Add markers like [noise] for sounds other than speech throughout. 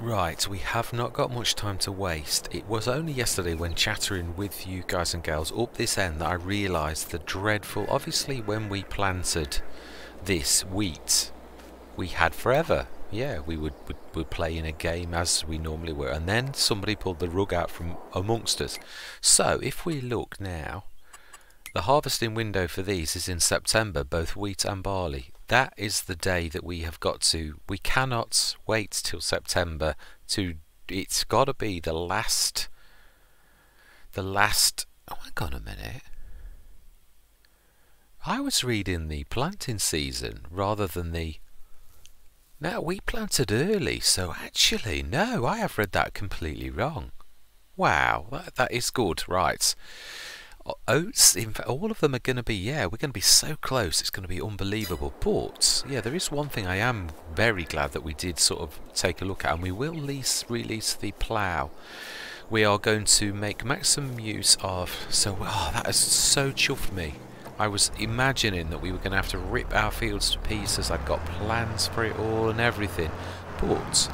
Right, we have not got much time to waste. It was only yesterday when chattering with you guys and girls up this end that I realised the dreadful... Obviously, when we planted this wheat, we had forever. Yeah, we would, would, would play in a game as we normally were. And then somebody pulled the rug out from amongst us. So, if we look now, the harvesting window for these is in September, both wheat and barley. That is the day that we have got to. We cannot wait till September to. It's got to be the last. The last. Oh, hang on a minute. I was reading the planting season rather than the. Now we planted early, so actually, no, I have read that completely wrong. Wow, that, that is good, right? Oats? In fact all of them are going to be yeah we're going to be so close it's going to be unbelievable. But yeah there is one thing I am very glad that we did sort of take a look at and we will release, release the plough. We are going to make maximum use of so oh that is so chuffed me. I was imagining that we were going to have to rip our fields to pieces. I've got plans for it all and everything. But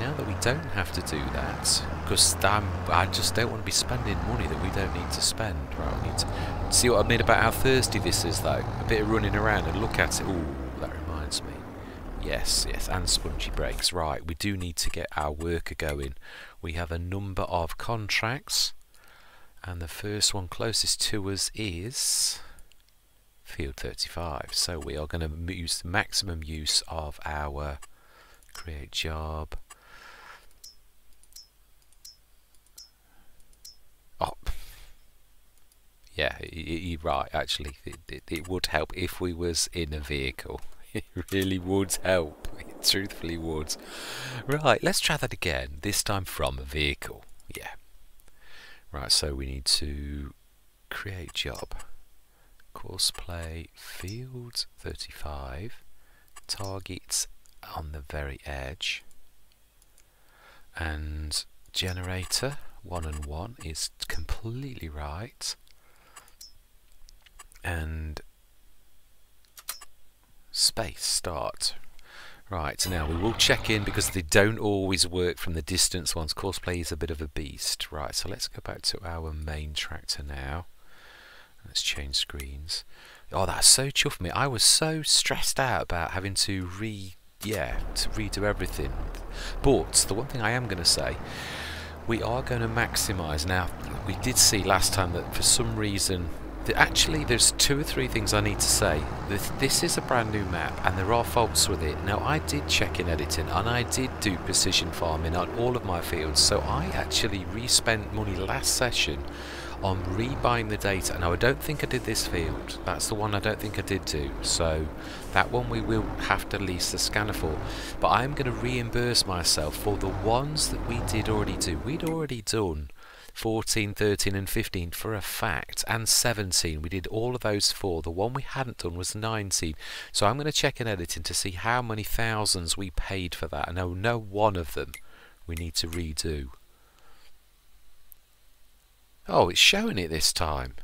now that we don't have to do that, because I just don't want to be spending money that we don't need to spend. Right, need to see what I mean about how thirsty this is, though. A bit of running around and look at it. Oh, that reminds me. Yes, yes, and spongy brakes. Right, we do need to get our worker going. We have a number of contracts, and the first one closest to us is field 35. So we are going to use the maximum use of our create job Oh, yeah, you're right. Actually, it, it, it would help if we was in a vehicle. [laughs] It really would help. It truthfully would. Right, let's try that again. This time from a vehicle. Yeah. Right, so we need to create job. Course play field 35. Targets on the very edge. And generator 1 and 1 is completely right. And space start. Right, so now we will check in because they don't always work from the distance ones. Courseplay is a bit of a beast. Right, so let's go back to our main tractor now. Let's change screens. Oh, that's so chuffed me. I was so stressed out about having to re yeah, to redo everything. But the one thing I am going to say we are going to maximise. Now, we did see last time that for some reason, that actually there's two or three things I need to say. This, this is a brand new map and there are faults with it. Now, I did check in editing and I did do precision farming on all of my fields, so I actually re-spent money last session on rebuying the data. Now I don't think I did this field. That's the one I don't think I did do. So that one we will have to lease the scanner for. But I'm going to reimburse myself for the ones that we did already do. We'd already done 14, 13 and 15 for a fact and 17 we did all of those for the one we hadn't done was 19 so I'm going to check in editing to see how many thousands we paid for that And I know no one of them we need to redo Oh, it's showing it this time.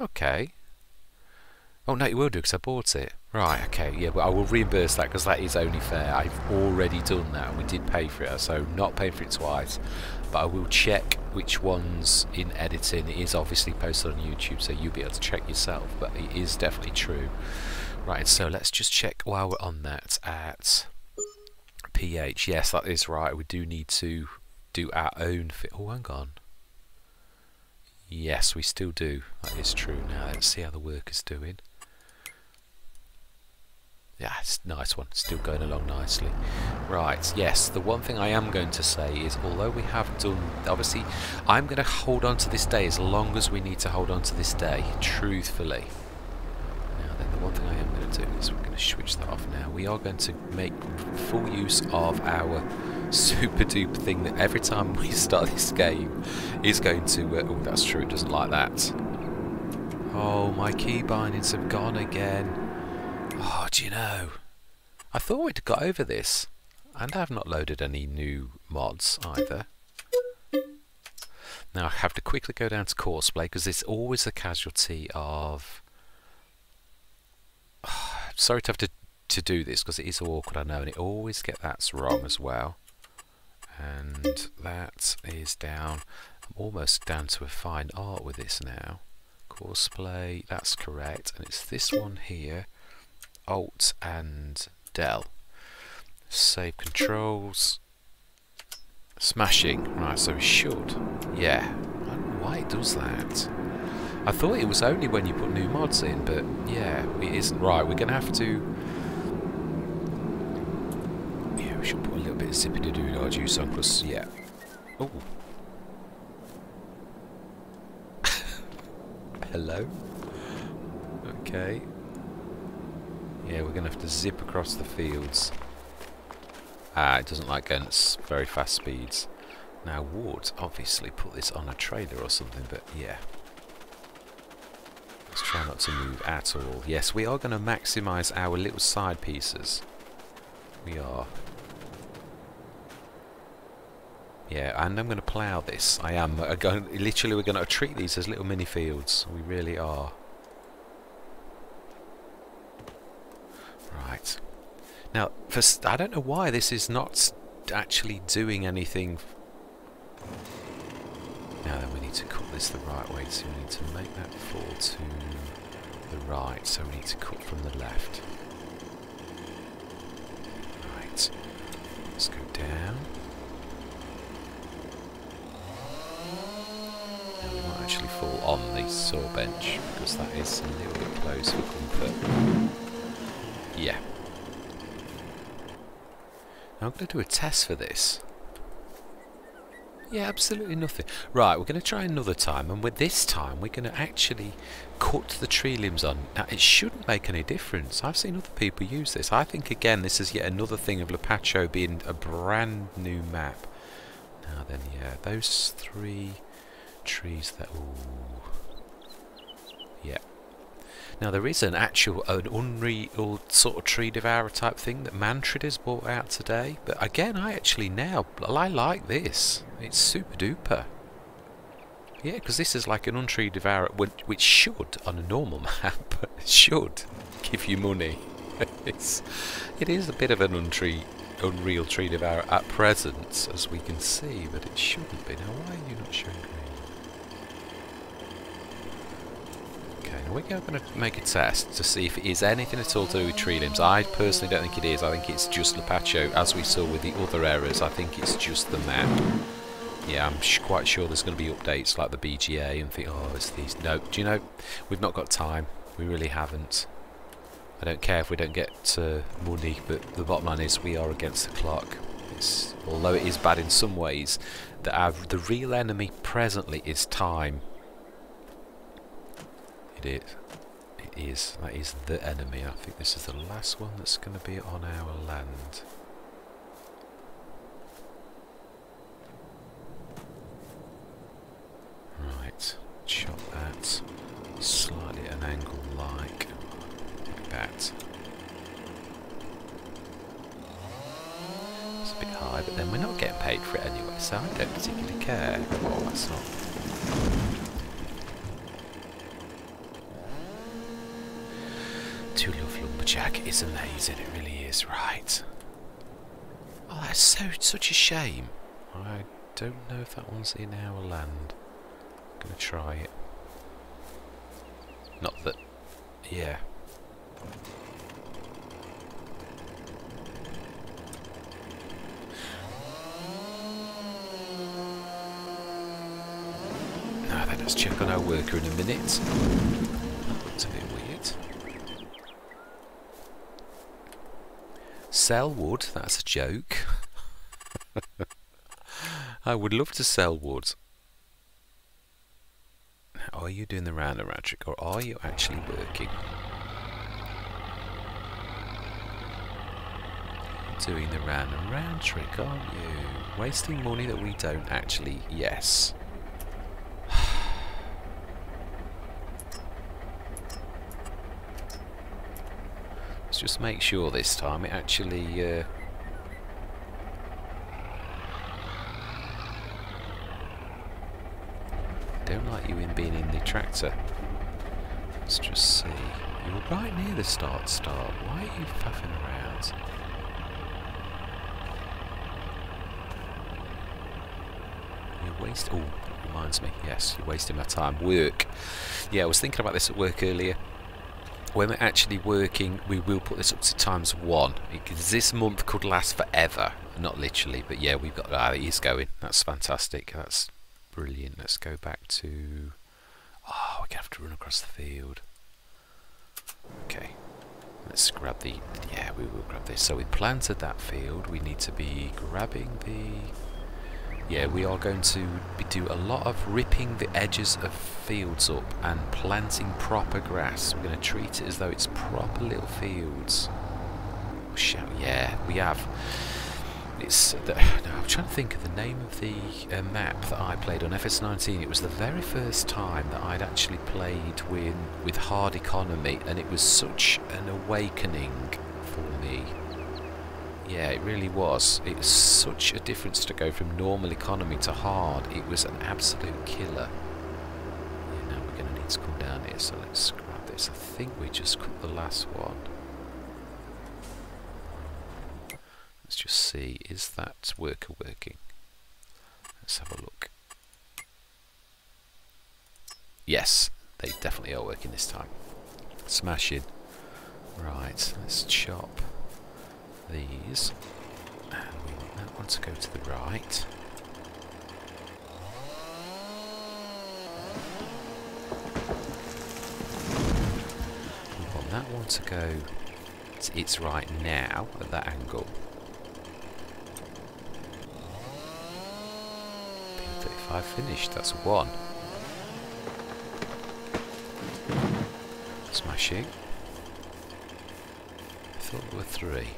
Okay. Oh, no, it will do because I bought it. Right, okay, yeah, but I will reimburse that because that is only fair. I've already done that. We did pay for it, uh, so not paying for it twice. But I will check which ones in editing. It is obviously posted on YouTube, so you'll be able to check yourself, but it is definitely true. Right, so let's just check while we're on that at pH. Yes, that is right. We do need to do our own Oh, hang on. Yes, we still do. That is true. Now let's see how the work is doing. Yeah, it's nice one. Still going along nicely. Right, yes, the one thing I am going to say is, although we have done, obviously, I'm going to hold on to this day as long as we need to hold on to this day, truthfully. Now then, the one thing I am going to do is we're going to switch that off now. We are going to make full use of our super duper thing that every time we [laughs] start this game is going to... Uh, oh, that's true, it doesn't like that. Oh, my key bindings have gone again. Oh, do you know? I thought we'd got over this. And I have not loaded any new mods either. Now I have to quickly go down to Courseplay because it's always a casualty of... [sighs] Sorry to have to to do this because it is awkward, I know, and it always gets that wrong as well. And that is down, I'm almost down to a fine art with this now. Courseplay, that's correct, and it's this one here, Alt and Del. Save controls, smashing. Right, so we should, yeah. Why it does that. I thought it was only when you put new mods in, but yeah, it isn't. Right, we're to have to... Yeah, we should put a little bit of zippity-doo-dah juice on, because, yeah. Oh. [laughs] Hello? Okay. Yeah, we're going to have to zip across the fields. Ah, it doesn't like going at very fast speeds. Now, would obviously put this on a trailer or something, but yeah. Let's try not to move at all. Yes, we are going to maximise our little side pieces. We are. Yeah, and I'm going to plough this. I am. Going, literally, we're going to treat these as little mini fields. We really are. Right. Now, for I don't know why this is not actually doing anything now then we need to cut this the right way, so we need to make that fall to the right, so we need to cut from the left. Right, let's go down. Might actually fall on the saw bench, because that is a little bit close for comfort. Yeah. Now I'm going to do a test for this. Yeah, absolutely nothing. Right, we're going to try another time, and with this time, we're going to actually cut the tree limbs on. Now, it shouldn't make any difference. I've seen other people use this. I think, again, this is yet another thing of Lapacho being a brand new map. Now then, yeah, those three trees that... Ooh. Yeah, now there is an actual, an unreal sort of tree devourer type thing that Mantrid has brought out today. But again, I actually now, I like this. It's super duper. Yeah, because this is like an untree devourer, which should, on a normal [laughs] map, should give you money. [laughs] it's, it is a bit of an untree, unreal tree devourer at present, as we can see, but it shouldn't be. Now, why are you not showing we're going to make a test to see if it is anything at all to do with tree limbs. I personally don't think it is. I think it's just Lapacho, as we saw with the other errors. I think it's just the map. Yeah, I'm quite sure there's going to be updates like the BGA and think, oh, it's these. No, do you know, we've not got time. We really haven't. I don't care if we don't get uh, money, but the bottom line is we are against the clock. It's, although it is bad in some ways, the, our, the real enemy presently is time it. It is. That is the enemy. I think this is the last one that's going to be on our land. Right. Chop that slightly at an angle like, that. It's a bit high, but then we're not getting paid for it anyway, so I don't particularly care. That's not To love Lumberjack is amazing, it really is, right? Oh, that's so such a shame. I don't know if that one's in our land. I'm gonna try it. Not that, yeah. Now then, let's check on our worker in a minute. Sell wood, that's a joke. [laughs] I would love to sell wood. Are you doing the round and round trick or are you actually working? Doing the round and round trick, aren't you? Wasting money that we don't actually... Yes. Just make sure this time it actually... Uh, don't like you in being in the tractor. Let's just see. You're right near the start start. Why are you faffing around? You're wasting... Oh, reminds me. Yes, you're wasting my time. Work. Yeah, I was thinking about this at work earlier. When we're actually working, we will put this up to times one. Because this month could last forever. Not literally, but yeah, we've got... Ah, it is going. That's fantastic. That's brilliant. Let's go back to... Oh, we're to have to run across the field. Okay. Let's grab the... Yeah, we will grab this. So we planted that field. We need to be grabbing the... Yeah, we are going to do a lot of ripping the edges of fields up and planting proper grass. We're going to treat it as though it's proper little fields. Yeah, we have. It's the, [sighs] I'm trying to think of the name of the uh, map that I played on FS19. It was the very first time that I'd actually played with with hard economy, and it was such an awakening for me. Yeah, it really was. It's such a difference to go from normal economy to hard. It was an absolute killer. Yeah, now we're going to need to come down here, so let's grab this. I think we just cut the last one. Let's just see, is that worker working? Let's have a look. Yes, they definitely are working this time. Smashing. Right, let's chop these. And we want that one to go to the right. We want that one to go to its right now at that angle. P35 finished, that's one. Smashing. I thought there were three.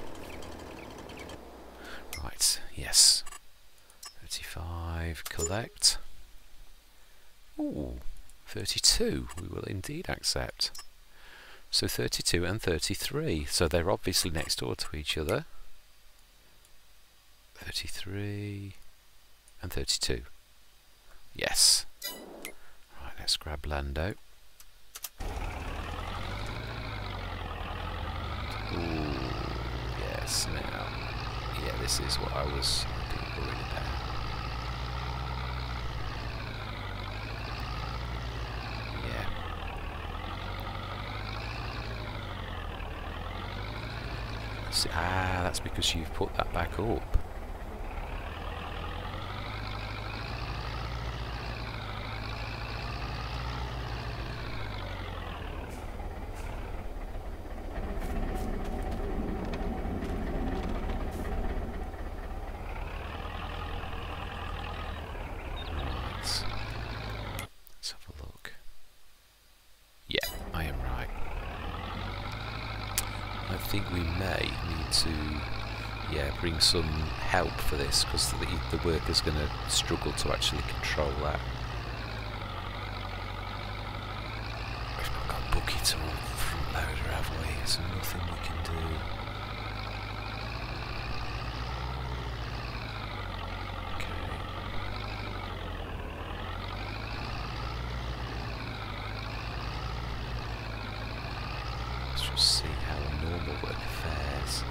Right, yes. 35, collect. Ooh, 32, we will indeed accept. So 32 and 33, so they're obviously next door to each other. 33 and 32. Yes. Right, let's grab Lando. Ooh, yes, now. This is what I was worried about. Yeah. Ah, that's because you've put that back up. bring some help for this because the, the worker's going to struggle to actually control that. We've not got buckets or front loader, have we? So nothing we can do. Let's just see how a normal worker fares.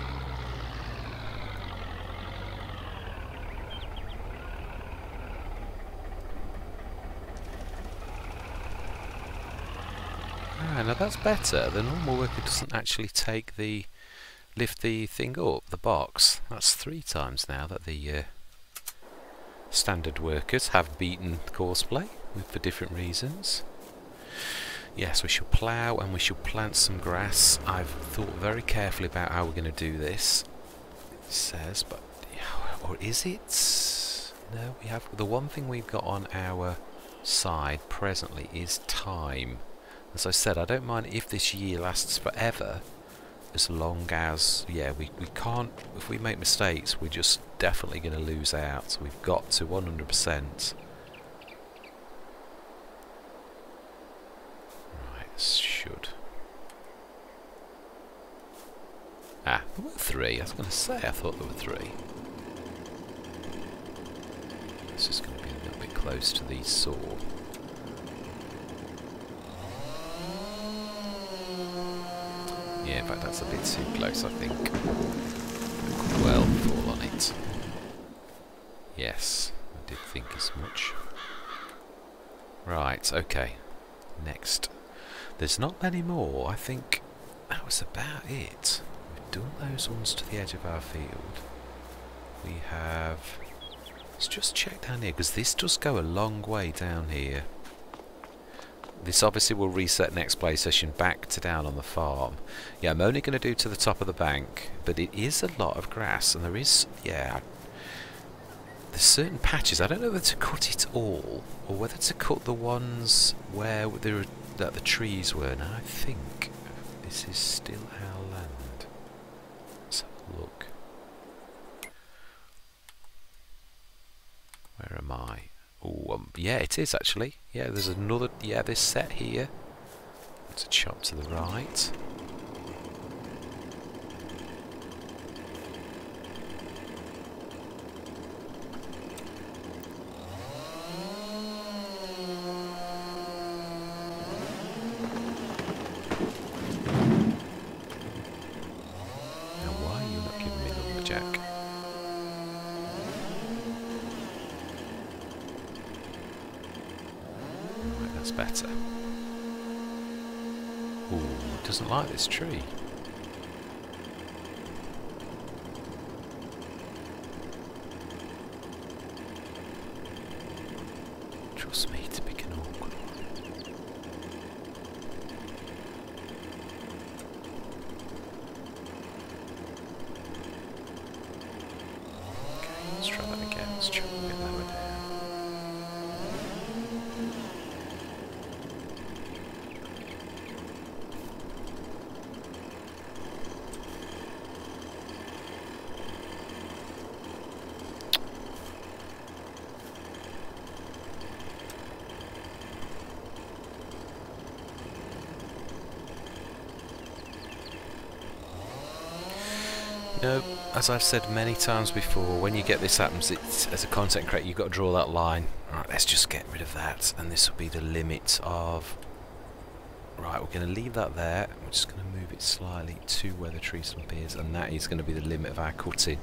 Ah, now that's better. The normal worker doesn't actually take the lift the thing up, the box. That's three times now that the uh, standard workers have beaten Courseplay with for different reasons. Yes, we shall plough and we shall plant some grass. I've thought very carefully about how we're going to do this. It says, but or is it? No, we have the one thing we've got on our side presently is time. As I said, I don't mind if this year lasts forever, as long as, yeah, we, we can't, if we make mistakes, we're just definitely going to lose out. So we've got to 100%. Right, should. Ah, there were three. I was going to say, I thought there were three. This is going to be a little bit close to the saw. Yeah, in fact that's a bit too close I think. Well fall on it. Yes, I did think as much. Right, okay. Next. There's not many more. I think that was about it. We've done those ones to the edge of our field. We have... Let's just check down here, because this does go a long way down here. This obviously will reset next play session back to down on the farm. Yeah, I'm only going to do to the top of the bank, but it is a lot of grass, and there is, yeah, there's certain patches. I don't know whether to cut it all, or whether to cut the ones where there are, that the trees were. Now I think this is still our land. Let's have a look. Where am I? Um, yeah, it is actually. Yeah, there's another. Yeah, this set here. It's a chop to the right. better. Ooh, doesn't like this tree. Trust me to pick an awkward one. Okay, let's try that again. Let's try a bit lower down. know, as I've said many times before, when you get this happens, it's, as a content creator, you've got to draw that line. Right, let's just get rid of that, and this will be the limit of... Right, we're going to leave that there. We're just going to move it slightly to where the tree stump is, and that is going to be the limit of our cutting.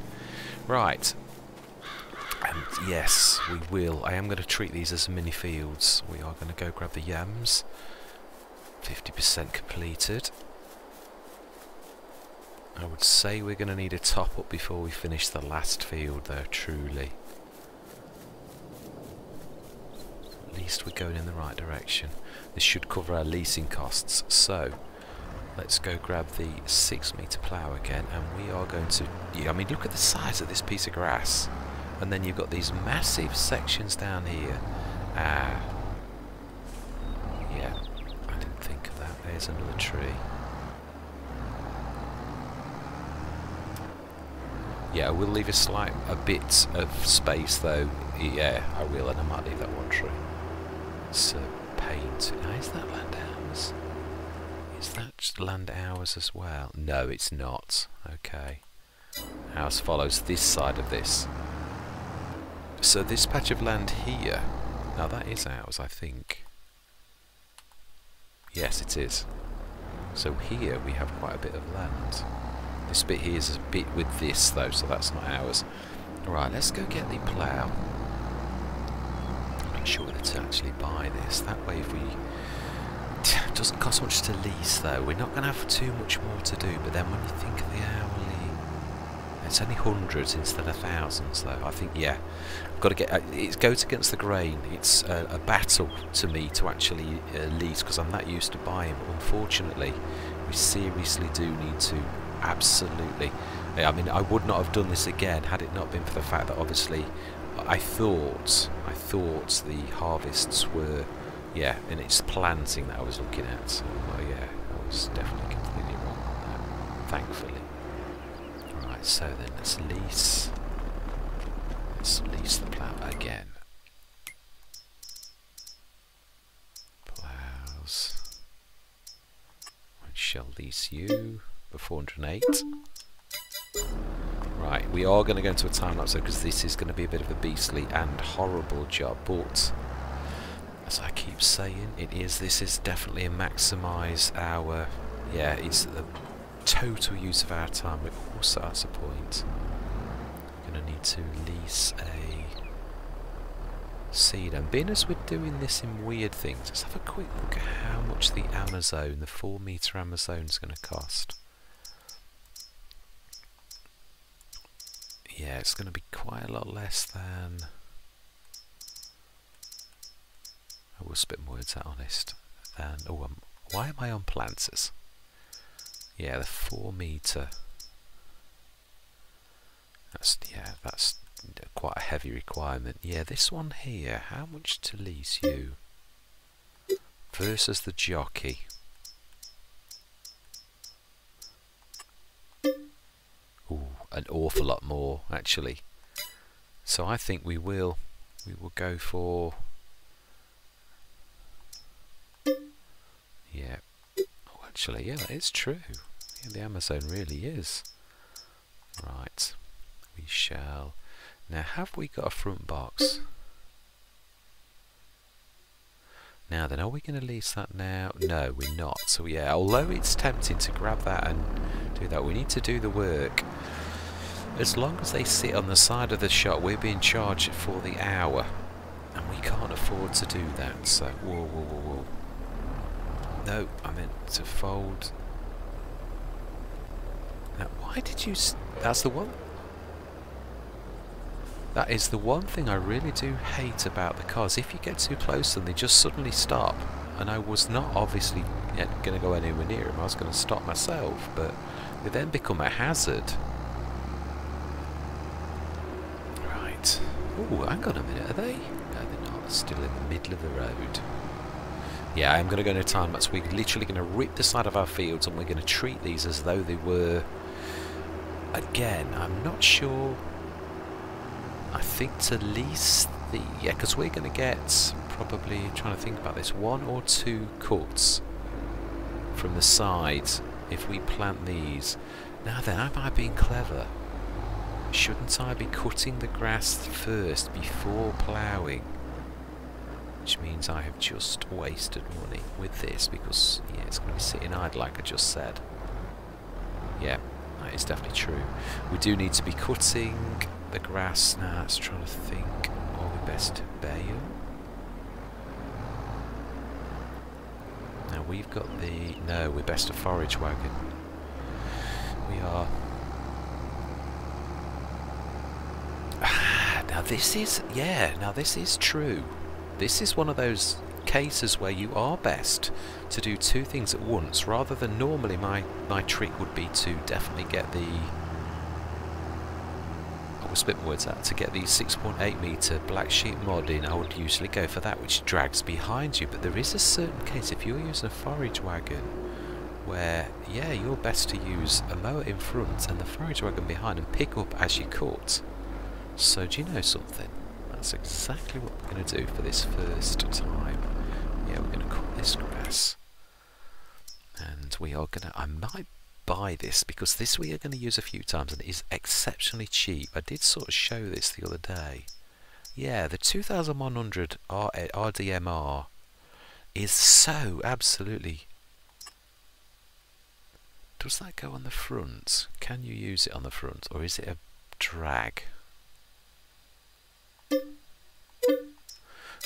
Right. And yes, we will. I am going to treat these as mini fields. We are going to go grab the yams. 50% completed. I would say we're going to need a top up before we finish the last field though, truly. At least we're going in the right direction. This should cover our leasing costs. So, let's go grab the 6 metre plough again and we are going to... I mean, look at the size of this piece of grass. And then you've got these massive sections down here. Ah. Yeah, I didn't think of that. There's another tree. Yeah, I will leave a slight a bit of space though. Yeah, I will, and I might leave that one tree. So paint. Now, is that land ours? Is that land ours as well? No, it's not. Okay. Ours follows this side of this. So this patch of land here. Now that is ours, I think. Yes, it is. So here we have quite a bit of land. This bit here is a bit with this though, so that's not ours. Right, let's go get the plough. I'm not sure whether to actually buy this. That way if we... It doesn't cost much to lease though. We're not going to have too much more to do, but then when you think of the hourly... It's only hundreds instead of thousands though. I think, yeah, I've got to get... Uh, it goes against the grain. It's a, battle to me to actually uh, lease because I'm that used to buying, but unfortunately we seriously do need to absolutely. I mean, I would not have done this again had it not been for the fact that obviously I thought, I thought the harvests were, yeah, and it's planting that I was looking at. So, well, yeah, I was definitely completely wrong on that, thankfully. Right, so then let's lease, let's lease the plough again. Ploughs. I shall lease you for 408. Right, we are going to go into a time lapse because this is going to be a bit of a beastly and horrible job, but as I keep saying, it is. This is definitely a maximise our. Yeah, it's the total use of our time, but also that's a point. We're going to need to lease a seed. And being as we're doing this in weird things, let's have a quick look at how much the Amazon, the 4 metre Amazon is going to cost. Yeah, it's going to be quite a lot less than... I will spit my words out honest. And, oh, um, why am I on planters? Yeah, the 4 metre. That's, yeah, that's quite a heavy requirement. Yeah, this one here, how much to lease you? Versus the jockey. An awful lot more, actually. So I think we will, we will go for... Yeah. Oh, actually, yeah, that is true. Yeah, the Amazon really is. Right. We shall now have we got a front box? Now then, are we going to lease that now? No, we're not. So yeah, although it's tempting to grab that and do that, we need to do the work. As long as they sit on the side of the shop, we're being charged for the hour. And we can't afford to do that, so whoa, whoa, whoa, whoa. No, I meant to fold. Now, why did you... that's the one that is the one thing I really do hate about the cars. If you get too close to them, they just suddenly stop. And I was not obviously yet going to go anywhere near them. I was going to stop myself, but they then become a hazard. Right. Oh, hang on a minute. Are they? No, they're not. Still in the middle of the road. Yeah, I'm going to go into time lapse. We're literally going to rip the side of our fields and we're going to treat these as though they were... Again, I'm not sure I think to lease the... Yeah, because we're going to get probably, trying to think about this, one or two cuts from the sides if we plant these. Now then, am I being clever? Shouldn't I be cutting the grass first before ploughing? Which means I have just wasted money with this because yeah, it's going to be sitting idle like I just said. Yeah, that is definitely true. We do need to be cutting the grass now. Let's try to think. Are we best to bale? Now we've got the... No, we're best to forage wagon. We are... now this is... Yeah, now this is true. This is one of those cases where you are best to do two things at once rather than normally my, my trick would be to definitely get the I will spit words out. To get the 6.8 metre black sheep mod in, I would usually go for that, which drags behind you. But there is a certain case, if you're using a forage wagon, where, yeah, you're best to use a mower in front and the forage wagon behind and pick up as you cut. So do you know something? That's exactly what we're going to do for this first time. Yeah, we're going to cut this grass. And we are going to, I might buy this because this we are going to use a few times and it is exceptionally cheap. I did sort of show this the other day. Yeah, the 2100 R RDMR is so absolutely... Does that go on the front? Can you use it on the front or is it a drag?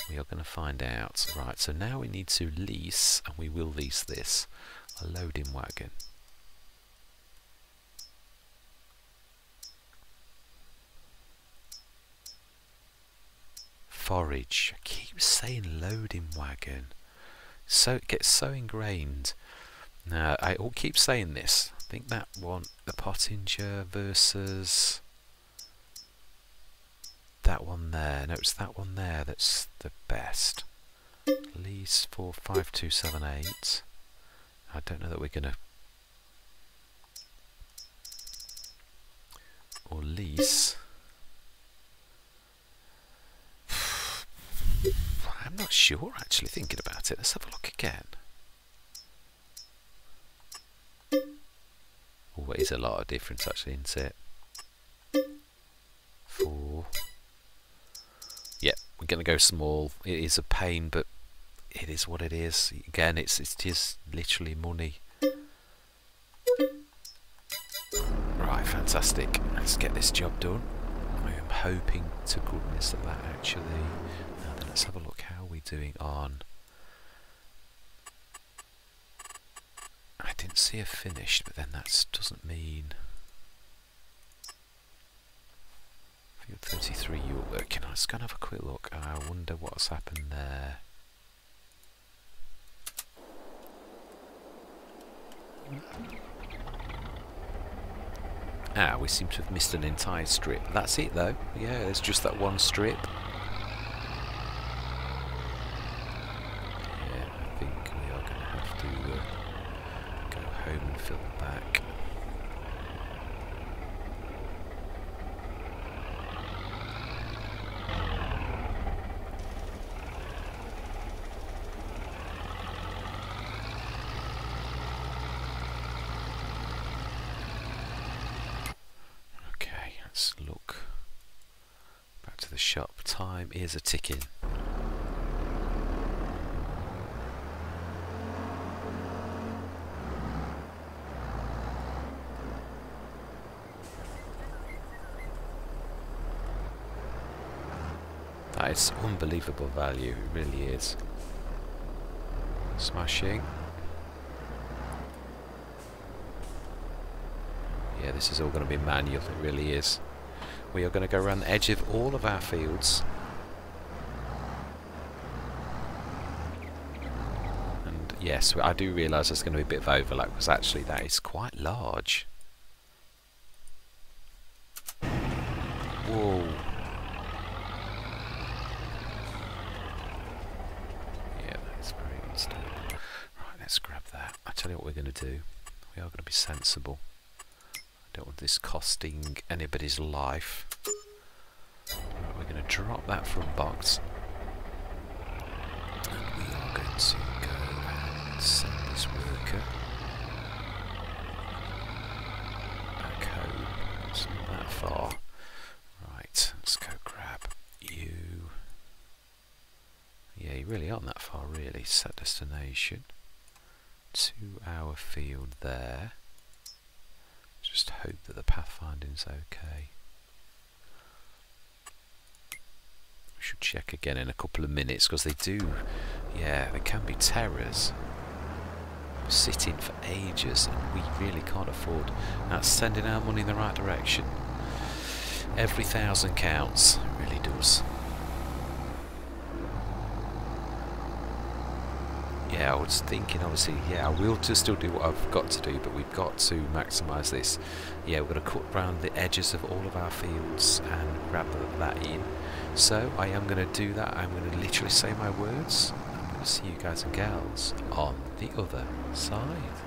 We are going to find out. Right, so now we need to lease, and we will lease this, a loading wagon. forage. I keep saying loading wagon. So it gets so ingrained. Now I all keep saying this. I think that one, the Pottinger versus that one there. No, it's that one there that's the best. Lease for five two seven eight. I don't know that we're gonna or lease [sighs] I'm not sure actually thinking about it. Let's have a look again. Is a lot of difference actually, isn't it? Four. We're going to go small. It is a pain, but it is what it is. Again, it's it's literally money. Right, fantastic. Let's get this job done. I am hoping to goodness that that actually... Now then, let's have a look. How are we doing on... I didn't see a finished, but then that doesn't mean... Field 33 you're working on. Let's go and have a quick look. I wonder what's happened there. Ah, we seem to have missed an entire strip. That's it though. Yeah, it's just that one strip. Yeah, I think we are going to have to uh, go home and fill back. Let's look back to the shop. Time is a ticking. Is unbelievable value, it really is. Smashing. Yeah, this is all going to be manual, it really is. We are going to go around the edge of all of our fields. And yes, I do realise there's going to be a bit of overlap because actually that is quite large. Whoa. Yeah, that is very unstable. Right, let's grab that. I tell you what we're going to do. We are going to be sensible. Don't want this costing anybody's life. Right, we're going to drop that front box. And we are going to go and send this worker back home. It's not that far. Right, let's go grab you. Yeah, you really aren't that far really. Set destination. To our field there. Just hope that the pathfinding's okay. We should check again in a couple of minutes because they do, yeah, they can be terrors. Sitting for ages and we really can't afford. That's sending our money in the right direction. Every thousand counts, it really does. yeah, I was thinking obviously, yeah, I will just still do what I've got to do, but we've got to maximise this. Yeah, we're going to cut around the edges of all of our fields and grab that in. So I am going to do that. I'm going to literally say my words. I'm going to see you guys and gals on the other side.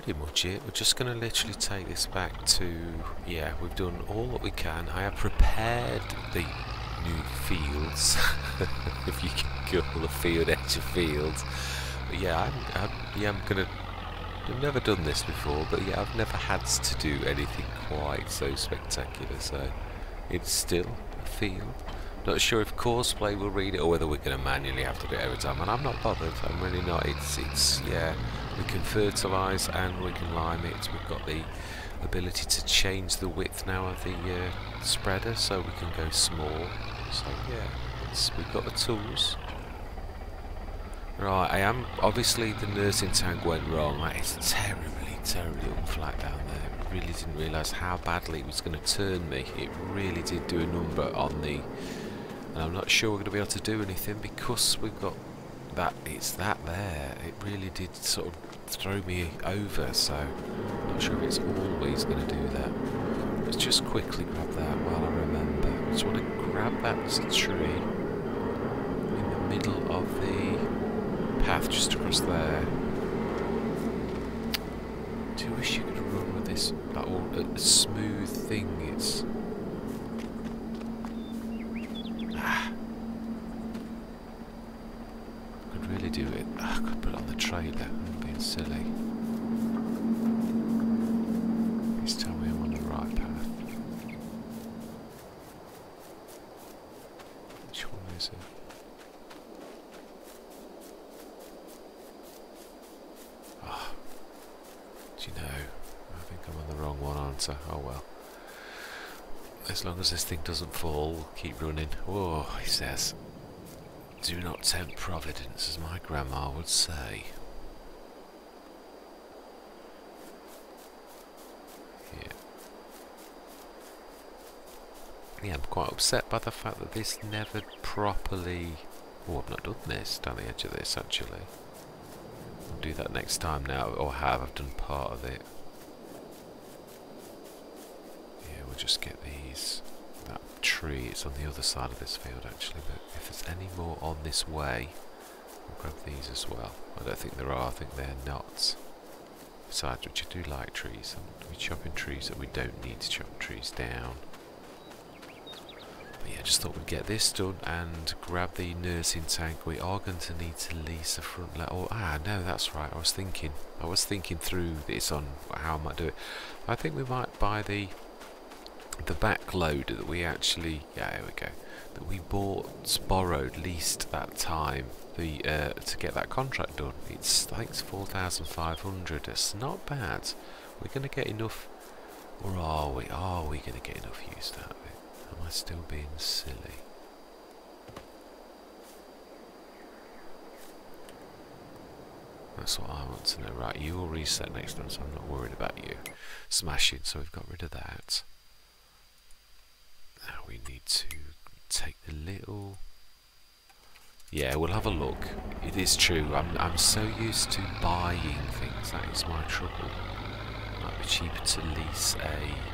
pretty much it. We're just going to literally take this back to... Yeah, we've done all that we can. I have prepared the new fields. [laughs] if you can call the field edge of fields. But yeah, I'm, I'm yeah, I'm going to... I've never done this before, but yeah, I've never had to do anything quite so spectacular, so it's still a field. Not sure if Courseplay will read it or whether we're going to manually have to do it every time, and I'm not bothered, I'm really not, it's, it's, yeah, we can fertilise and we can lime it. We've got the ability to change the width now of the uh, spreader so we can go small. So yeah, we've got the tools. Right, I am, obviously the nursing tank went wrong. That is terribly, terribly unflat down there. Really didn't realise how badly it was going to turn me. It really did do a number on the and I'm not sure we're going to be able to do anything because we've got that it's that there. It really did sort of throw me over so I'm not sure if it's always going to do that. Let's just quickly grab that while I remember. I just want to grab that tree in the middle of the path just across there. Do wish you could run with this that all, a smooth thing? It's do it. Oh, I could put it on the trailer. Being silly. Please tell me I'm on the right path. Which one is it? Oh, do you know? I think I'm on the wrong one, answer. Oh well. As long as this thing doesn't fall, we'll keep running. Oh, he says. Do not tempt Providence, as my grandma would say. Yeah. Yeah, I'm quite upset by the fact that this never properly... Oh, I've not done this down the edge of this, actually. I'll do that next time now, or have. I've done part of it. Yeah, we'll just get these that tree. It's on the other side of this field actually, but if there's any more on this way, we'll grab these as well. I don't think there are, I think they're not. Besides, which I do like trees, and we're chopping trees that we don't need to chop trees down. Yeah, just thought we'd get this done and grab the nursing tank. We are going to need to lease a front let. Oh, ah, no, that's right. I was thinking. I was thinking through this on how I might do it. I think we might buy the the back loader that we actually yeah here we go that we bought borrowed leased that time the uh, to get that contract done it's I think it's 4,500 it's not bad we're gonna get enough or are we are we gonna get enough use out am I still being silly That's what I want to know. Right, you will reset next time, so I'm not worried about you smashing, so we've got rid of that. Now we need to take the little... Yeah, we'll have a look. It is true, I'm, I'm so used to buying things, that is my trouble. Might be cheaper to lease a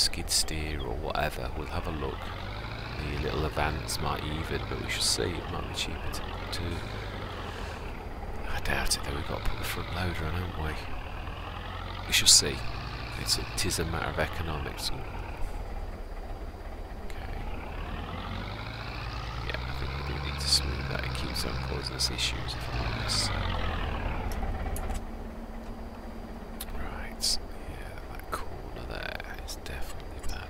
skid steer or whatever, we'll have a look. The little Avance might even, but we shall see, it might be cheaper to... to I doubt it though, we've got to put the front loader on, haven't we? We shall see. It's a, it is a matter of economics. Okay. Yeah, I think we do need to smooth that it keeps on causing us issues if I'm honest. Right, is definitely bad.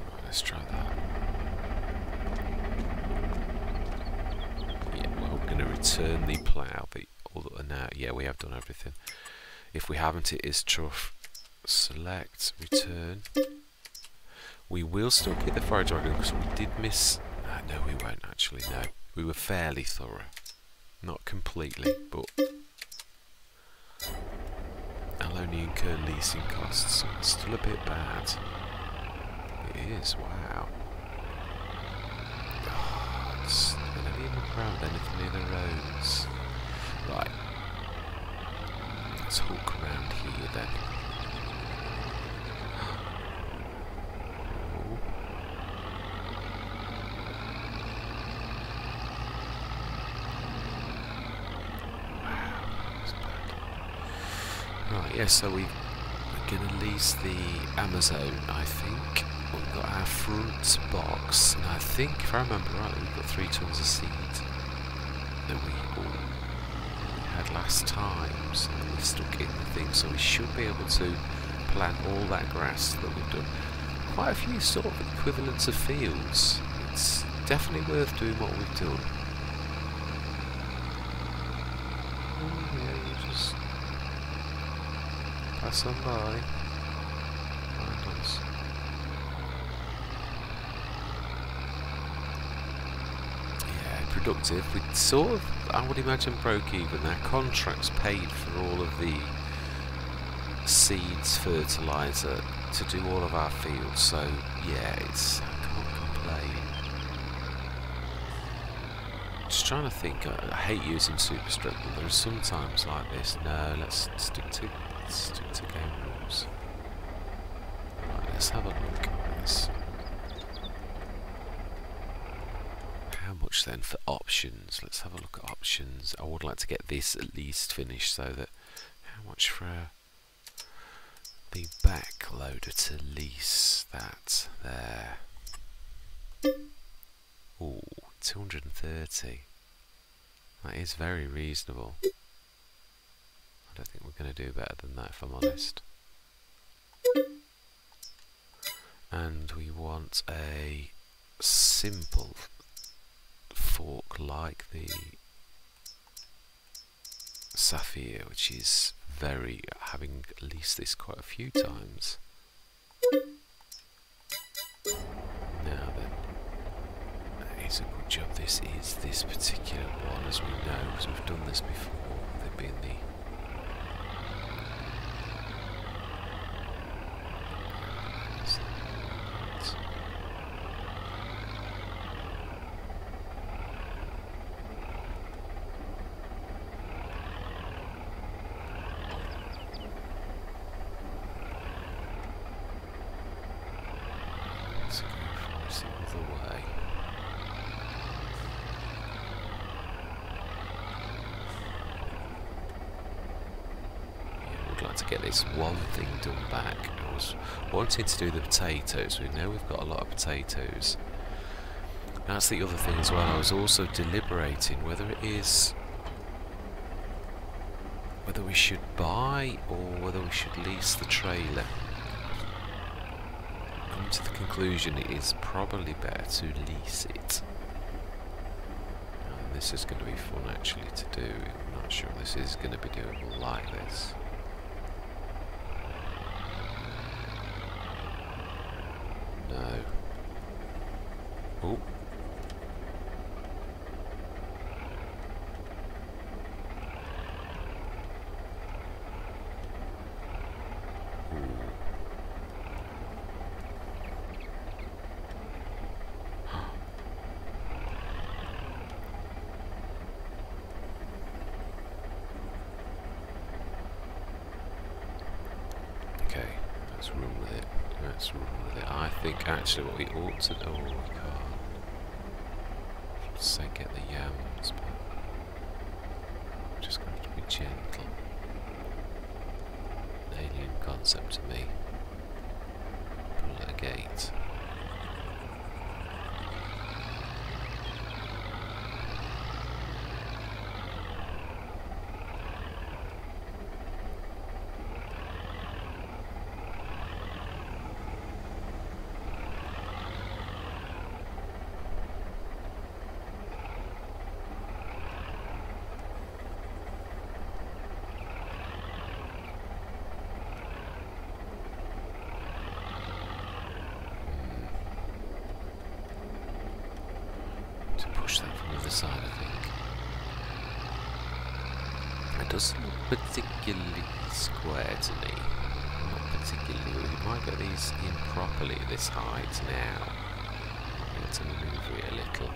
Right, let's try that. yeah, we're going to return the plough. The, uh, now, yeah, we have done everything. If we haven't, it is tough. Select, return. We will still get the fire dragon because we did miss. Uh, no, we won't actually. No, we were fairly thorough. Not completely, but I'll only incur leasing costs. It's still a bit bad. It is. Wow. Oh, it's around anything near the roads. Right. Let's hook around here then. Yeah, so we, we're going to lease the Amazone, I think. We've got our front box, and I think, if I remember right, we've got three tons of seed that we, we had last time, so we've stuck in the thing, so we should be able to plant all that grass that we've done. Quite a few sort of equivalents of fields. It's definitely worth doing what we've done. Oh yeah, you just pass by. Yeah, productive. We sort of, I would imagine, broke even. Our contracts paid for all of the seeds, fertiliser, to do all of our fields. So yeah, it's I can't complain. Just trying to think. I, I hate using super strength, but there are some times like this. No, let's stick to let's stick to game rules. Right, let's have a look at this. How much then for options? Let's have a look at options. I would like to get this at least finished so that how much for a the back loader to lease that there. Ooh, 230. That is very reasonable. I think we're going to do better than that if I'm honest. And we want a simple fork like the Saphir, which is very, having leased this quite a few times. Now then, it's a good job this is this particular one, as we know, because we've done this before, with being the to get this one thing done back. I was wanting to do the potatoes. We know we've got a lot of potatoes. That's the other thing as well. I was also deliberating whether it is whether we should buy or whether we should lease the trailer. Come to the conclusion it is probably better to lease it. This is going to be fun actually to do. I'm not sure this is going to be doable like this. Oh. Okay, let's run with it. Let's run with it. I think actually what we ought to do. Oh, we can't say get the yams, but I'm just going to be gentle. An alien concept to me. Pull a gate. push that from the other side, I think. It doesn't look particularly square to me. Not particularly. We might get these in properly this height now. Let's move it a little.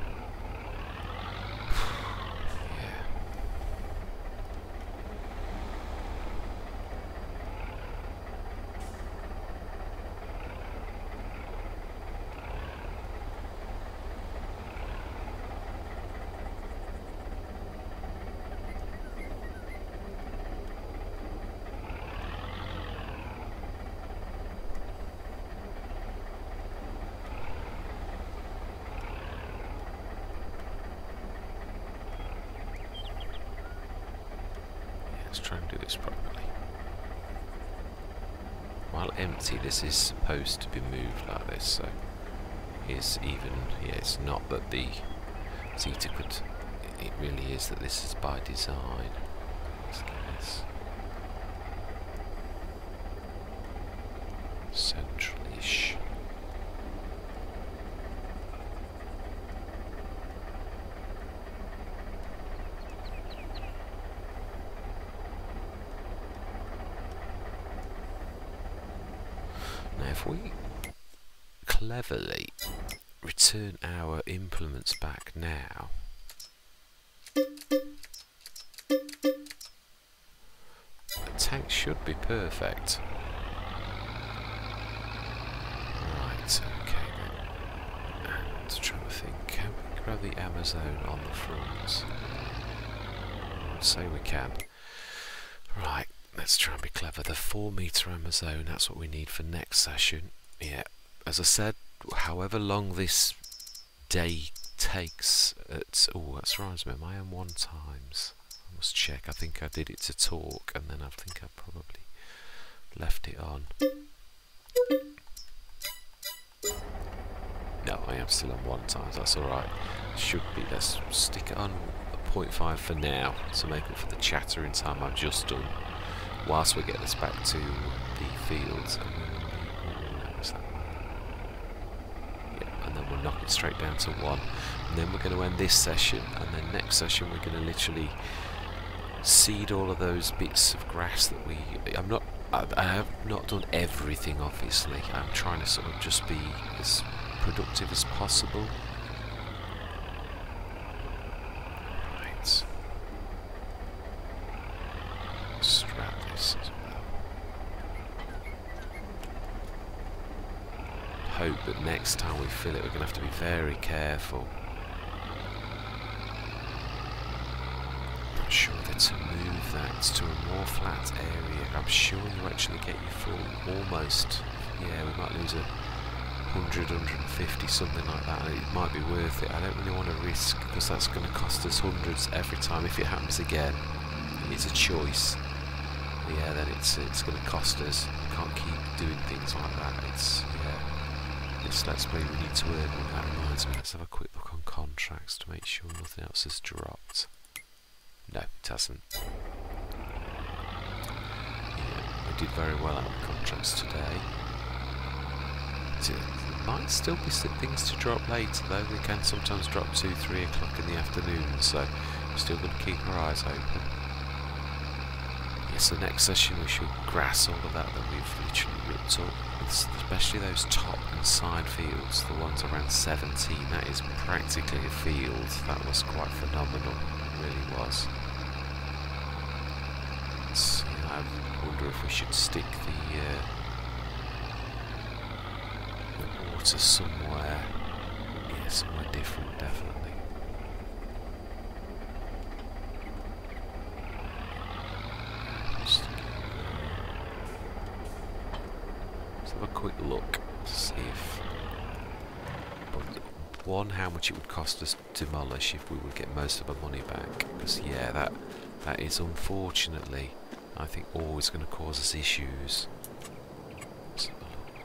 Let's try and do this properly. While empty, this is supposed to be moved like this, so is even, yeah, it's not that the Zeta could, it really is that this is by design. Perfect right okay then and trying to think can we grab the Amazone on the front say we can right let's try and be clever. The 4 meter Amazone, that's what we need for next session. Yeah, as I said, however long this day takes at... Oh, that's reminds me, am I on one times? I must check. I think I did it to talk and then I think I probably left it on. No, I am still on one times, that's alright. Should be, let's stick it on 0.5 for now to make up for the chattering time I've just done. Whilst we get this back to the fields. Oh, yeah, and then we'll knock it straight down to one. And then we're going to end this session and then next session we're going to literally seed all of those bits of grass that we I'm not I, I have not done everything obviously I'm trying to sort of just be as productive as possible Right. Strap this as well. hope that next time we fill it we're going to have to be very careful. Not sure that to move that to a more flat area, I'm sure you actually get your full almost, yeah we might lose a 100, 150, something like that. It might be worth it. I don't really want to risk because that's going to cost us hundreds every time. If it happens again, it's a choice. Yeah, then it's it's going to cost us. We can't keep doing things like that. It's yeah this Let's we need to earn and that reminds me, let's have a quick look on contracts to make sure nothing else has dropped. No, it hasn't. Yeah, we did very well out of contracts today. There might still be things to drop later though, they can sometimes drop 2, 3 o'clock in the afternoon, so we're still going to keep our eyes open. Yes, the next session we should grass all of that that we've literally ripped up especially those top and side fields, the ones around 17, that is practically a field. That was quite phenomenal, it really was. So, wonder if we should stick the, uh, the water somewhere, yeah, somewhere different, definitely. Let's have a quick look see if one how much it would cost us to demolish if we would get most of our money back because yeah that that is unfortunately I think always going to cause us issues. Let's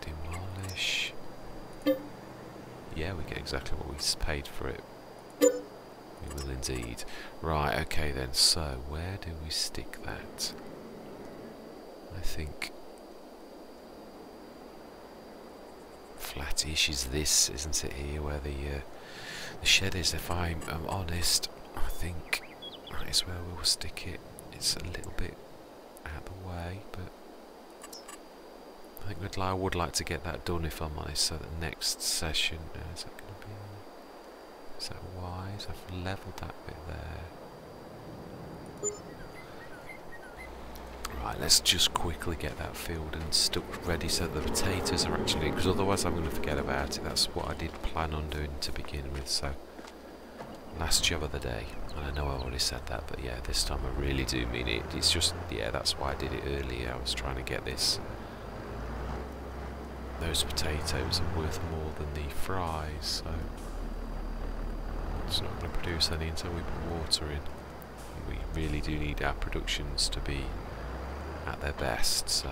demolish. Yeah we get exactly what we paid for it. We will indeed. Right okay then. So where do we stick that? I think flattish is this, isn't it, here, where the, uh, the shed is, if I'm, I'm honest. I think that is where we'll stick it. It's a little bit out of the way, but I think we'd, I would like to get that done, if I'm honest, so the next session, uh, is that going to be, is that wise? I've levelled that bit there. Right, let's just quickly get that field and stuck ready so the potatoes are actually, because otherwise I'm going to forget about it. That's what I did plan on doing to begin with, so last job of the day. And I know I already said that, but yeah, this time I really do mean it. It's just, yeah, that's why I did it earlier. I was trying to get this. Those potatoes are worth more than the fries, so it's not going to produce any until we put water in. We really do need our productions to be at their best. So.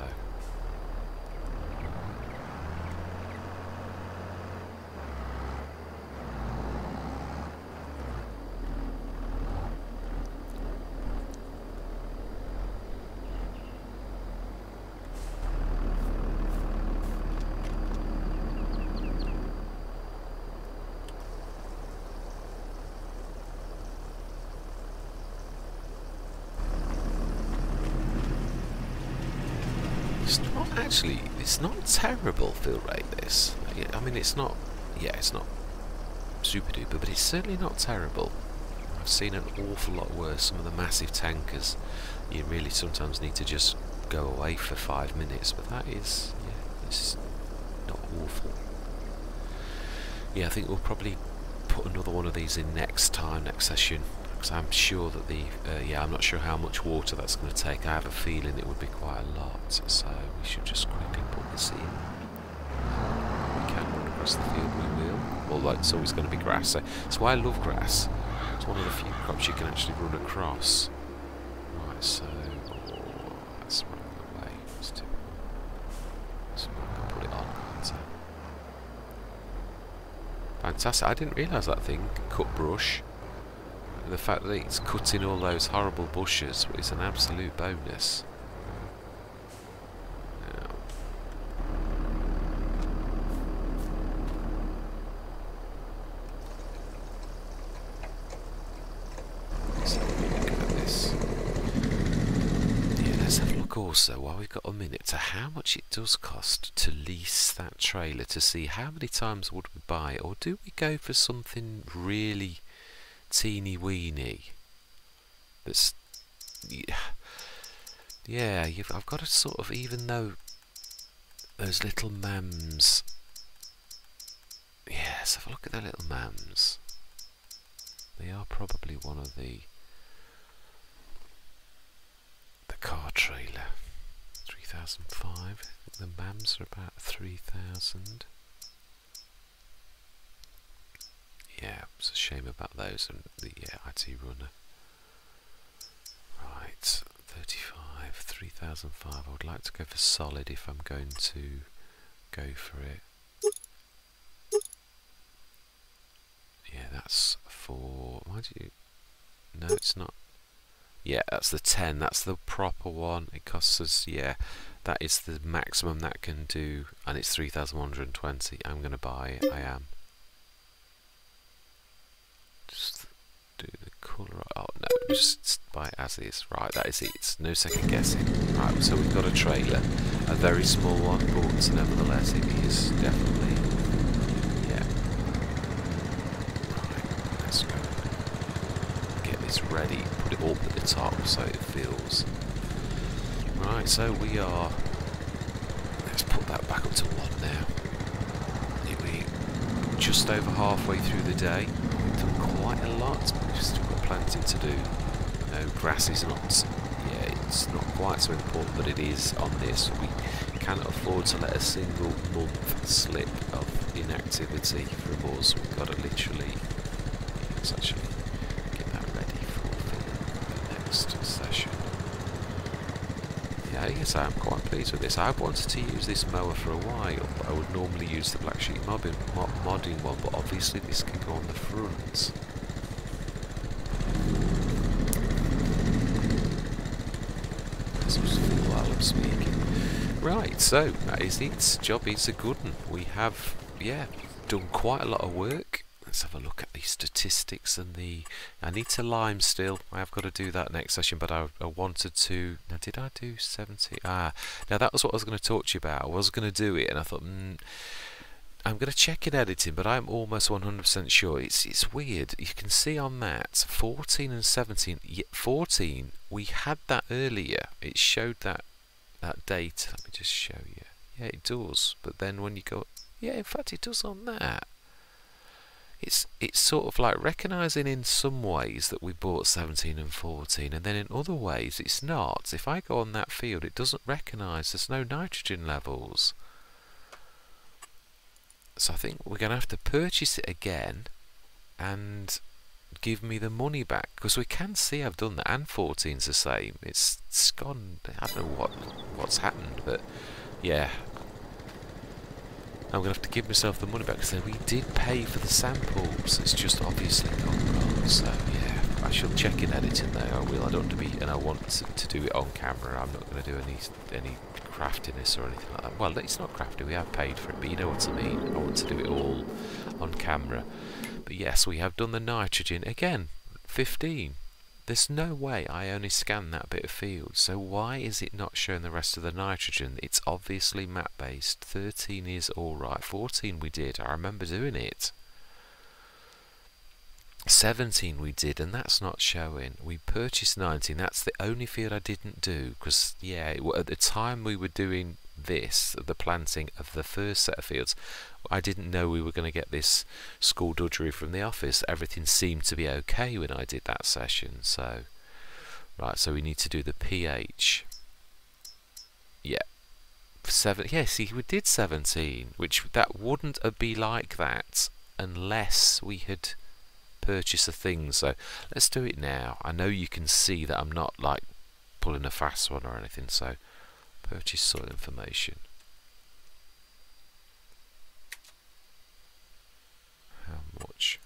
Actually, it's not terrible fill rate, this. I mean, it's not, yeah, it's not super duper, but it's certainly not terrible. I've seen an awful lot worse. Some of the massive tankers, you really sometimes need to just go away for five minutes, but that is, yeah, it's not awful. Yeah, I think we'll probably put another one of these in next time, next session because I'm sure that the uh, yeah I'm not sure how much water that's going to take. I have a feeling it would be quite a lot so we should just quickly put this in. We can run across the field we will. Although it's always going to be grass so that's why I love grass. It's one of the few crops you can actually run across. Right so oh, that's right away let's put it on so. fantastic. I didn't realise that thing cut brush the fact that it's cutting all those horrible bushes is an absolute bonus. also, while we've got a minute, to how much it does cost to lease that trailer to see how many times would we buy, or do we go for something really teeny weeny that's yeah I've got to sort of even though those little mams yes have a look at their little mams they are probably one of the the car trailer. 3005 the mams are about 3000 yeah, it's a shame about those and the yeah, IT runner. Right, 35, 3005. I would like to go for solid if I'm going to go for it. Yeah, that's for. Why do you. No, it's not. Yeah, that's the 10. That's the proper one. It costs us. Yeah, that is the maximum that can do, and it's 3,120. I'm going to buy it. I am just do the colour. Oh no, just buy it as is. Right, that is it. It's no second guessing. Right, so we've got a trailer, a very small one, but nevertheless it is definitely, yeah. Let's go. Get this ready. Put it up at the top so it feels. Right, so we are. Let's put that back up to one now. Just over halfway through the day We've done quite a lot. We've still got plenty to do. No, grass is not, yeah, it's not quite so important, but it is on this. We cannot afford to let a single month slip of inactivity from us. We've got to literally, let's actually get that ready for the next session. Yeah, I I am quite pleased with this. I've wanted to use this mower for a while, but I would normally use the Black Sheep modding, modding one, but obviously this can go on the front. While of speaking. Right, so that is it. Job is a good one. We have, yeah, done quite a lot of work. Let's have a look at the statistics and the... I need to lime still. I have got to do that next session, but I, I wanted to... Now, did I do 70? Ah, now that was what I was going to talk to you about. I was going to do it, and I thought... Mm, I'm going to check in editing, but I'm almost 100% sure. It's it's weird. You can see on that 14 and 17. 14, we had that earlier. It showed that that date. Let me just show you. Yeah, it does. But then when you go, yeah, in fact, it does on that. It's it's sort of like recognizing in some ways that we bought 17 and 14, and then in other ways it's not. If I go on that field, it doesn't recognize. There's no nitrogen levels. So I think we're going to have to purchase it again and give me the money back because we can see I've done that and 14's the same it's, it's gone I don't know what what's happened but yeah I'm gonna have to give myself the money back because we did pay for the samples. It's just obviously gone wrong so yeah. I shall check in editing though. I will. I don't want to be and I want to, to do it on camera. I'm not going to do any any craftiness or anything like that. Well it's not crafty. We have paid for it but you know what I mean. I want to do it all on camera. But yes, we have done the nitrogen. Again, 15. There's no way I only scanned that bit of field. So why is it not showing the rest of the nitrogen? It's obviously map based. 13 is alright. 14 we did. I remember doing it. 17 we did and that's not showing we purchased 19 that's the only field I didn't do because yeah at the time we were doing this, the planting of the first set of fields, I didn't know we were going to get this school dudgery from the office. Everything seemed to be okay when I did that session. So, right, so we need to do the pH. Yeah. Seven. Yeah, see, we did 17, which that wouldn't be like that unless we had purchased a thing. So let's do it now. I know you can see that I'm not like pulling a fast one or anything. So Purchase soil information. How much?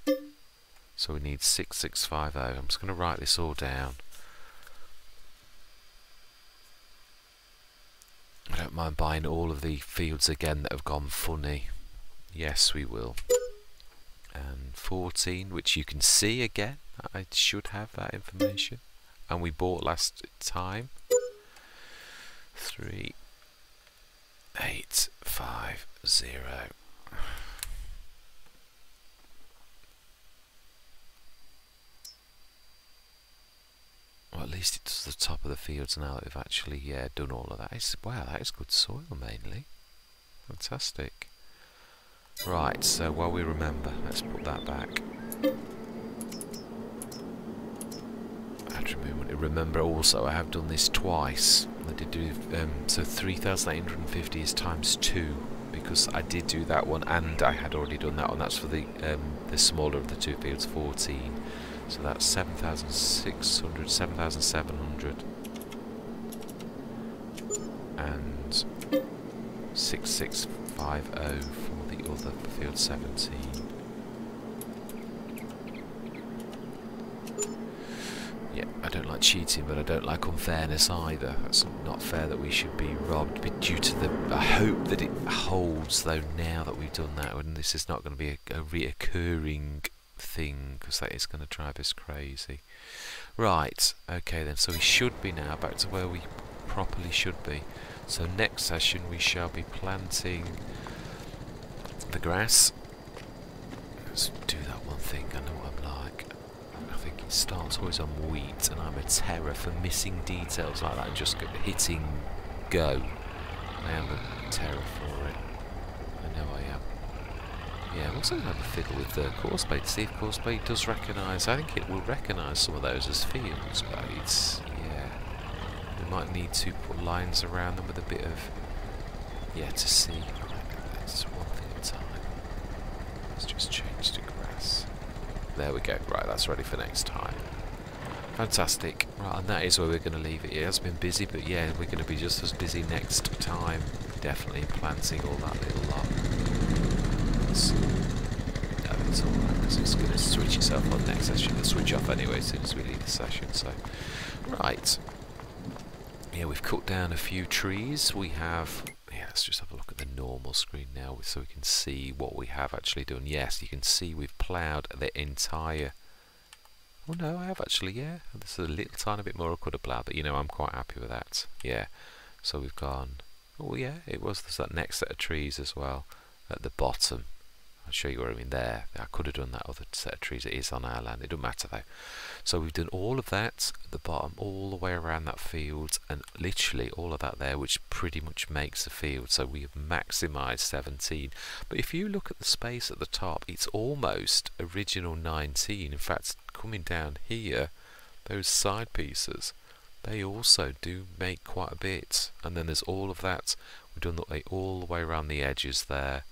So we need 6650. I'm just going to write this all down. I don't mind buying all of the fields again that have gone funny. Yes, we will. And 14, which you can see again. I should have that information. And we bought last time three eight five zero. Well, at least it's the top of the fields now that we've actually yeah done all of that. It's, wow, that is good soil mainly. Fantastic. Right, so while we remember, let's put that back. Remember also, I have done this twice. I did do um, so 3,850 is times two because I did do that one and I had already done that one. That's for the um, the smaller of the two fields, 14. So that's 7,600, 7,700, and 6650 for the other field 17. I don't like cheating, but I don't like unfairness either. That's not fair that we should be robbed. But due to the, I hope that it holds though now that we've done that, and this is not going to be a, a reoccurring thing because that is going to drive us crazy. Right, okay then. So we should be now back to where we properly should be. So next session we shall be planting the grass. Let's do that one thing. I know what I'm starts always on wheat, and I'm a terror for missing details like that and just hitting go. I am a terror for it. I know I am. Yeah, I'm also going to have a fiddle with the Courseplay to see if Courseplay does recognise. I think it will recognise some of those as fields, but it's, yeah. We might need to put lines around them with a bit of, yeah, to see. Let's one thing at a time. Let's just change there we go. Right, that's ready for next time. Fantastic. Right, and that is where we're going to leave it. It has been busy, but yeah, we're going to be just as busy next time. Definitely planting all that little um, lot. It's, no, it's alright, it's going to switch itself on next session. It'll switch off anyway as soon as we leave the session, so... Right. Yeah, we've cut down a few trees. We have Yeah, let's just have a look at the normal screen now so we can see what we have actually done. Yes, you can see we've ploughed the entire... Oh no, I have actually, yeah. This is a little tiny bit more I could have ploughed, but you know, I'm quite happy with that. Yeah, so we've gone... Oh yeah, it was there's that next set of trees as well at the bottom. I'll show you what I mean there. I could have done that other set of trees. It is on our land. It doesn't matter though. So we've done all of that at the bottom, all the way around that field, and literally all of that there, which pretty much makes the field. So we have maximised 17. But if you look at the space at the top, it's almost original 19. In fact, coming down here, those side pieces, they also do make quite a bit. And then there's all of that. We've done the way all the way around the edges there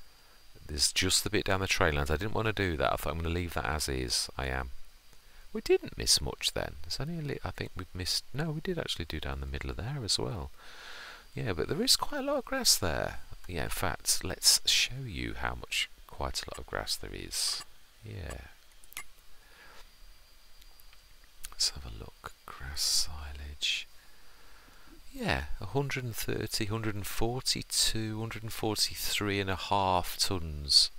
there's just the bit down the trail lines. I didn't want to do that. I thought I'm going to leave that as is. I am. We didn't miss much then. It's only li- I think we've missed. No, we did actually do down the middle of there as well. Yeah, but there is quite a lot of grass there. Yeah, in fact, let's show you how much, quite a lot of grass there is. Yeah. Let's have a look. Grass silage. Yeah, 130, 142, 143 and a half tons.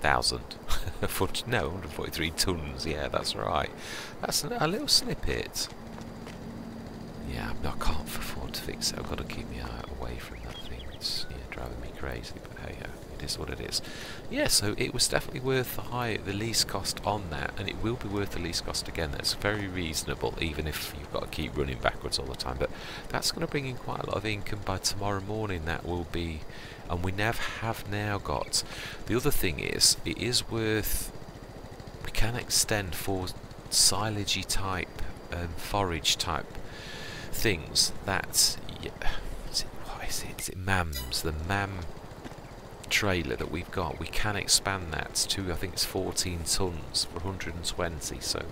Thousand. [laughs] no, 143 tons. Yeah, that's right. That's a little snippet. Yeah, I can't afford to fix it. I've got to keep my eye away from that thing. It's yeah, driving me crazy, but hey, yeah, it is what it is. Yeah, so it was definitely worth the high, the least cost on that, and it will be worth the least cost again. That's very reasonable, even if you've got to keep running backwards all the time. But that's going to bring in quite a lot of income by tomorrow morning. That will be, and we now have now got. The other thing is, it is worth. We can extend for silagey type and forage type things that yeah, is it, what is it? Is it MAMS? The MAM trailer that we've got, we can expand that to I think it's 14 tons for 120. So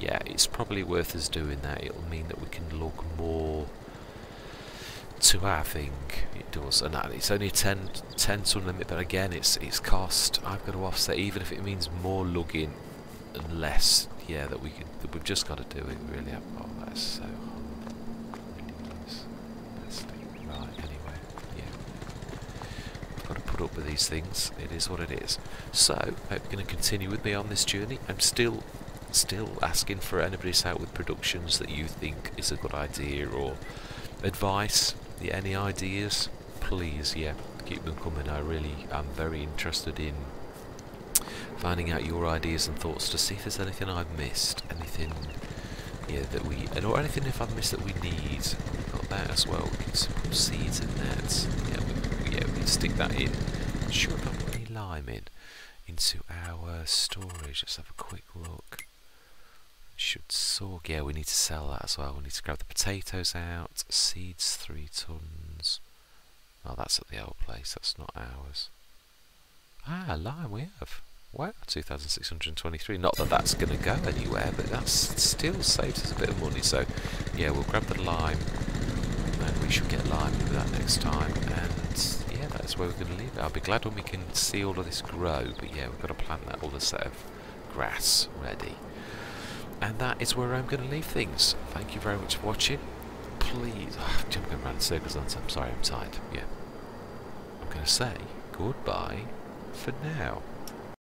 yeah, it's probably worth us doing that. It'll mean that we can lug more to our thing. It does, and it's only a 10, 10 ton limit, but again, it's it's cost. I've got to offset, even if it means more lugging and less. Yeah, that we can. That we've just got to do it. really. Oh, that's so put up with these things. It is what it is. So, hope you're going to continue with me on this journey. I'm still still asking for anybody's help with productions that you think is a good idea or advice. Yeah, any ideas? Please, yeah, keep them coming. I really am very interested in finding out your ideas and thoughts to see if there's anything I've missed, anything yeah that we, or anything if I've missed that we need. We've got that as well. We can put seeds in that. Yeah, we, yeah, we can stick that in sure I've got any lime in into our storage. Let's have a quick look. Should sort. Yeah, we need to sell that as well. We need to grab the potatoes out. Seeds, three tons. Oh, that's at the old place. That's not ours. Ah, lime we have. Wow, 2,623. Not that that's going to go anywhere, but that still saves us a bit of money. So, yeah, we'll grab the lime, and we should get lime with that next time. And yeah, that's where we're going to leave it. I'll be glad when we can see all of this grow, but yeah, we've got to plant that all the set of grass ready. And that is where I'm going to leave things. Thank you very much for watching. Please, oh, [sighs] I'm jumping around in circles, I'm sorry, I'm tired. Yeah. I'm going to say goodbye for now.